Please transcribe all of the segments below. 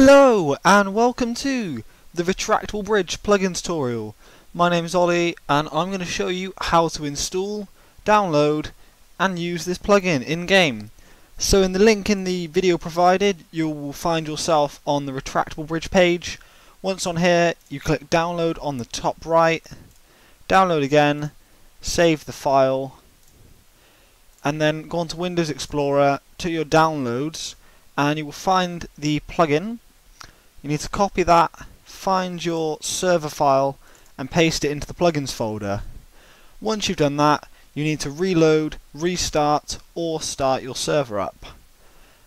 Hello and welcome to the Retractable Bridge plugin tutorial. My name is Ollie and I'm going to show you how to install, download and use this plugin in-game. So in the link in the video provided you will find yourself on the Retractable Bridge page. Once on here you click download on the top right, download again, save the file and then go on to Windows Explorer to your downloads and you will find the plugin. You need to copy that, find your server file and paste it into the plugins folder. Once you've done that, you need to reload, restart or start your server up.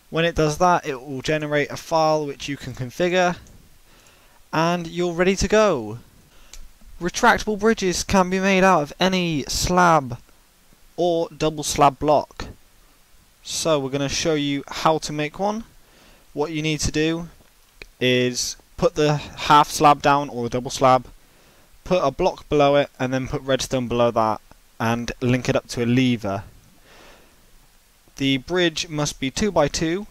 When it does that, it will generate a file which you can configure and you're ready to go. Retractable bridges can be made out of any slab or double slab block. So we're going to show you how to make one. What you need to do is put the half slab down or the double slab, put a block below it and then put redstone below that and link it up to a lever. The bridge must be 2x2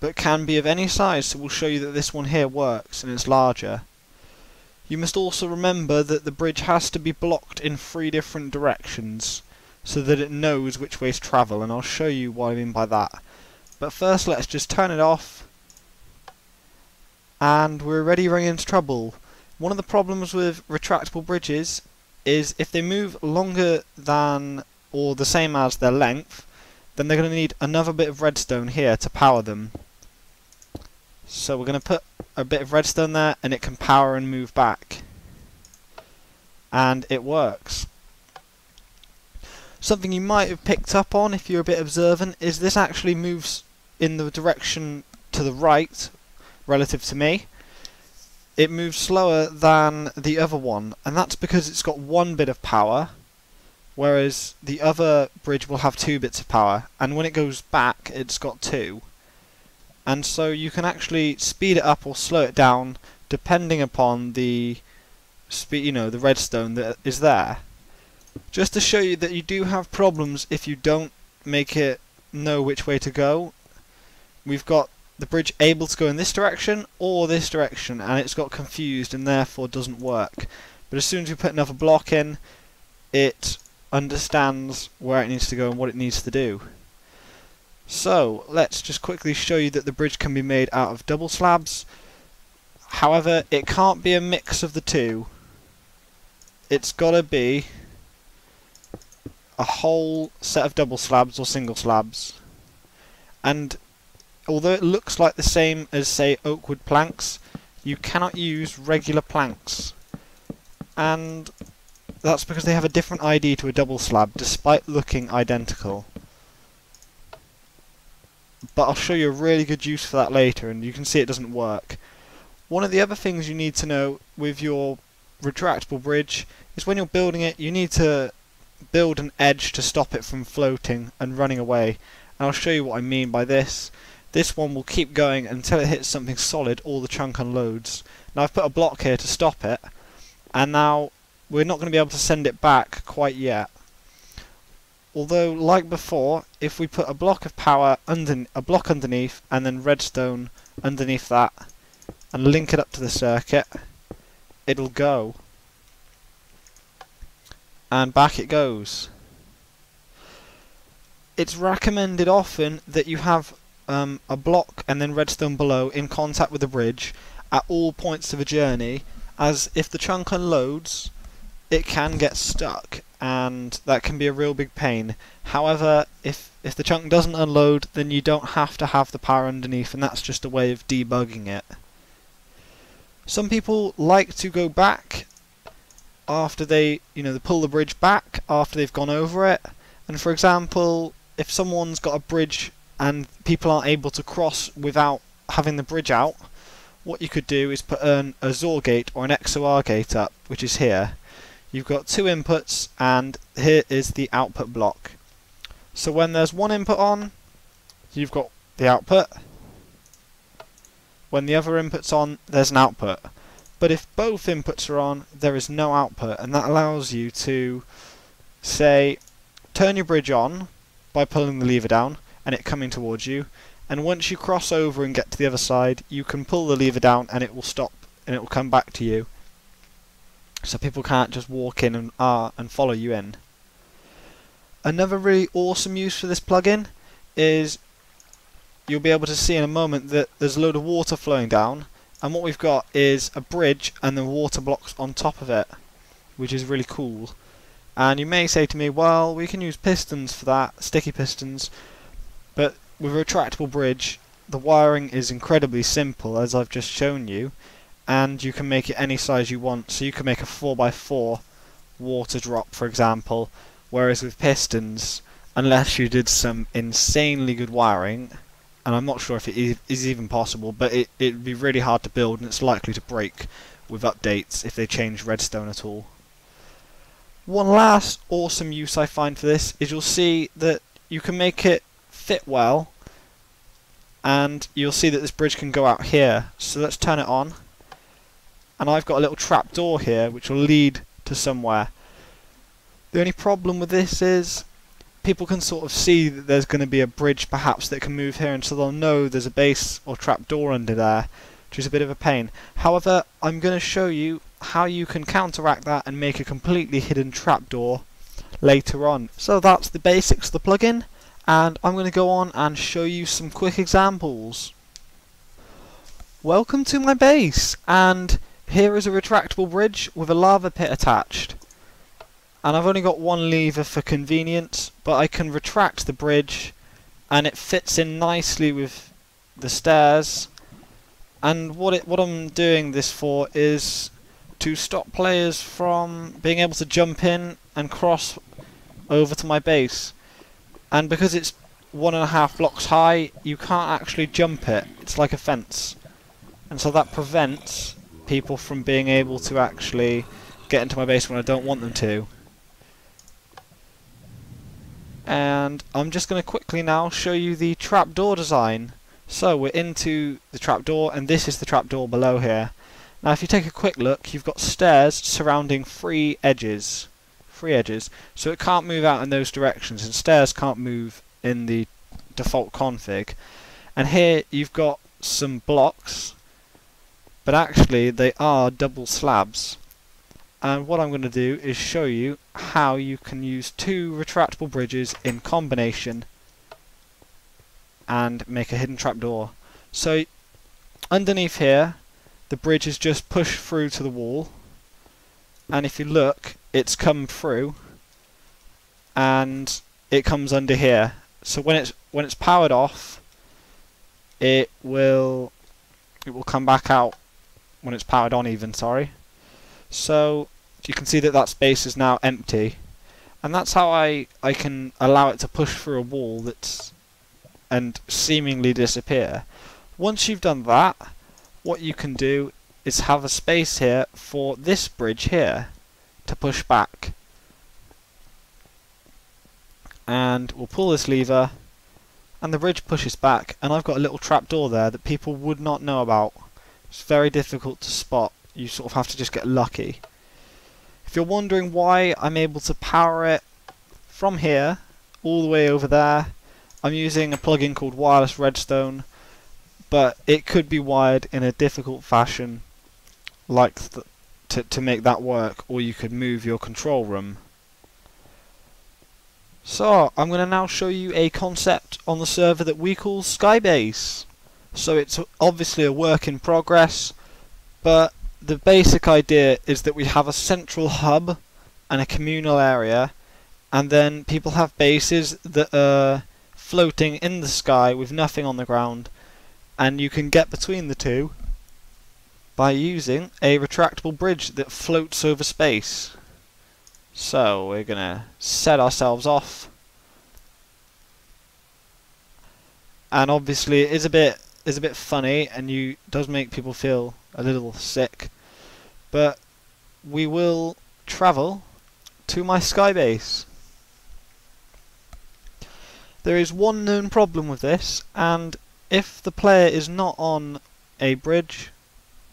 but can be of any size so we'll show you that this one here works and it's larger. You must also remember that the bridge has to be blocked in three different directions so that it knows which way to travel and I'll show you what I mean by that. But first let's just turn it off and we're already running into trouble. One of the problems with retractable bridges is if they move longer than or the same as their length then they're going to need another bit of redstone here to power them. So we're going to put a bit of redstone there and it can power and move back. And it works. Something you might have picked up on if you're a bit observant is this actually moves in the direction to the right relative to me. It moves slower than the other one and that's because it's got one bit of power whereas the other bridge will have two bits of power and when it goes back it's got two and so you can actually speed it up or slow it down depending upon the speed you know the redstone that is there just to show you that you do have problems if you don't make it know which way to go. We've got the bridge able to go in this direction or this direction and it's got confused and therefore doesn't work. But as soon as we put another block in, it understands where it needs to go and what it needs to do. So, let's just quickly show you that the bridge can be made out of double slabs. However, it can't be a mix of the two. It's gotta be a whole set of double slabs or single slabs. And although it looks like the same as, say, oak wood planks, you cannot use regular planks. And that's because they have a different ID to a double slab, despite looking identical. But I'll show you a really good use for that later, and you can see it doesn't work. One of the other things you need to know with your retractable bridge is when you're building it, you need to build an edge to stop it from floating and running away. And I'll show you what I mean by this. This one will keep going until it hits something solid or the chunk unloads. Now I've put a block here to stop it, and now we're not going to be able to send it back quite yet. Although, like before, if we put a block of power under a block underneath and then redstone underneath that and link it up to the circuit, it'll go and back it goes. It's recommended often that you have um, a block and then redstone below in contact with the bridge at all points of a journey, as if the chunk unloads, it can get stuck, and that can be a real big pain. However, if if the chunk doesn't unload, then you don't have to have the power underneath, and that's just a way of debugging it. Some people like to go back after they, you know, they pull the bridge back after they've gone over it. And for example, if someone's got a bridge and people aren't able to cross without having the bridge out, what you could do is put an, a XOR gate or an XOR gate up, which is here. You've got two inputs and here is the output block. So when there's one input on, you've got the output. When the other input's on, there's an output. But if both inputs are on, there is no output, and that allows you to, say, turn your bridge on by pulling the lever down and it coming towards you, and once you cross over and get to the other side, you can pull the lever down and it will stop and it will come back to you. So people can't just walk in and uh, and follow you in. Another really awesome use for this plugin is you'll be able to see in a moment that there's a load of water flowing down and what we've got is a bridge and the water blocks on top of it which is really cool and you may say to me well we can use pistons for that sticky pistons with a retractable bridge the wiring is incredibly simple as I've just shown you and you can make it any size you want so you can make a 4x4 water drop for example whereas with pistons unless you did some insanely good wiring and I'm not sure if it is even possible, but it it'd be really hard to build, and it's likely to break with updates if they change redstone at all. One last awesome use I find for this is you'll see that you can make it fit well, and you'll see that this bridge can go out here. So let's turn it on, and I've got a little trap door here which will lead to somewhere. The only problem with this is people can sort of see that there's going to be a bridge perhaps that can move here and so they'll know there's a base or trap door under there which is a bit of a pain. However, I'm going to show you how you can counteract that and make a completely hidden trapdoor later on. So that's the basics of the plugin and I'm going to go on and show you some quick examples. Welcome to my base and here is a retractable bridge with a lava pit attached. And I've only got one lever for convenience but I can retract the bridge and it fits in nicely with the stairs. And what it what I'm doing this for is to stop players from being able to jump in and cross over to my base and because it's one and a half blocks high you can't actually jump it it's like a fence and so that prevents people from being able to actually get into my base when I don't want them to and I'm just going to quickly now show you the trapdoor design. So we're into the trapdoor and this is the trapdoor below here. Now if you take a quick look you've got stairs surrounding three edges. Three edges. So it can't move out in those directions and stairs can't move in the default config. And here you've got some blocks but actually they are double slabs and what I'm going to do is show you how you can use two retractable bridges in combination and make a hidden trapdoor. So underneath here the bridge is just pushed through to the wall and if you look it's come through and it comes under here. So when it's when it's powered off it will it will come back out when it's powered on even sorry. So you can see that that space is now empty and that's how I, I can allow it to push through a wall that's and seemingly disappear. Once you've done that, what you can do is have a space here for this bridge here to push back. And we'll pull this lever and the bridge pushes back and I've got a little trapdoor there that people would not know about. It's very difficult to spot you sort of have to just get lucky. If you're wondering why I'm able to power it from here all the way over there, I'm using a plugin called Wireless Redstone, but it could be wired in a difficult fashion like to, to make that work, or you could move your control room. So, I'm going to now show you a concept on the server that we call Skybase. So it's obviously a work in progress, but the basic idea is that we have a central hub and a communal area and then people have bases that are floating in the sky with nothing on the ground and you can get between the two by using a retractable bridge that floats over space. So we're gonna set ourselves off and obviously it is a bit is a bit funny and you does make people feel a little sick. But we will travel to my sky base. There is one known problem with this, and if the player is not on a bridge,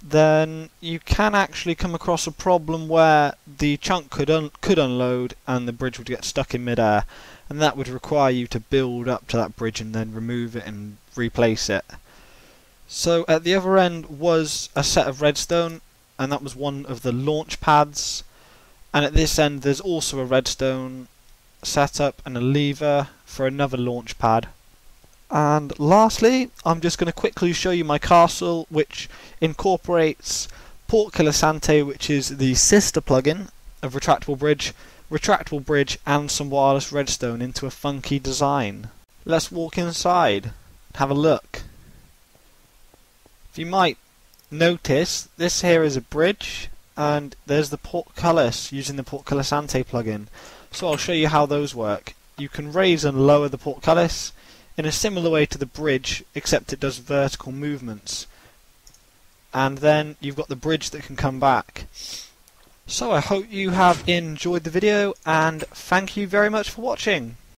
then you can actually come across a problem where the chunk could un could unload and the bridge would get stuck in midair, and that would require you to build up to that bridge and then remove it and replace it. So at the other end was a set of redstone, and that was one of the launch pads. And at this end, there's also a redstone setup and a lever for another launch pad. And lastly, I'm just going to quickly show you my castle, which incorporates Port which is the sister plugin of Retractable Bridge, Retractable Bridge, and some wireless redstone into a funky design. Let's walk inside, and have a look. If you might notice, this here is a bridge, and there's the portcullis using the PorteCoulissante plugin. So I'll show you how those work. You can raise and lower the portcullis in a similar way to the bridge, except it does vertical movements. And then you've got the bridge that can come back. So I hope you have enjoyed the video, and thank you very much for watching.